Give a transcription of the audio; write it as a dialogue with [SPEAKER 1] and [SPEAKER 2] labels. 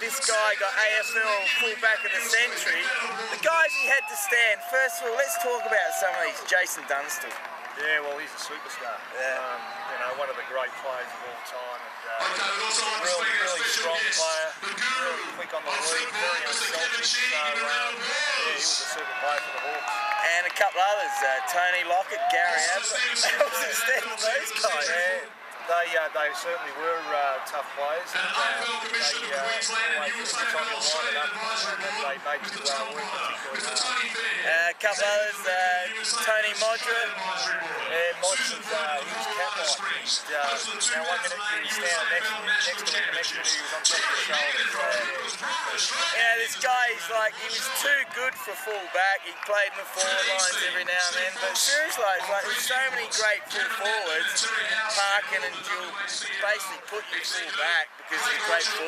[SPEAKER 1] this guy got AFL fullback of the century. The guys he had to stand. First of all, let's talk about some of these. Jason Dunstall.
[SPEAKER 2] Yeah, well, he's a superstar.
[SPEAKER 1] Yeah.
[SPEAKER 2] Um, you know, one of the great players of all time. And, uh, really, really strong player. Really quick on the lead. Very unselfish. So, um, yeah, he was a super player for the Hawks.
[SPEAKER 1] And a couple others, uh, Tony Lockett, Gary Ablett. That was the extent those guys.
[SPEAKER 2] Yeah, they, uh, they certainly were uh, tough players. And, uh, they uh, always put the time to line it up. And they made you uh, work particularly hard.
[SPEAKER 1] Uh, a couple others, uh, Tony Modra.
[SPEAKER 2] Yeah, Mod's, uh, he was cat-like. Uh, now one minute he was down next, next to him, the next minute he was on top of the shoulders.
[SPEAKER 1] Yeah, this guy, he's like, he was too good for fullback. He played in the forward lines every now and then. But seriously, like, there's so many great full forwards. Parkin and Jewell basically put you full back because he played forward.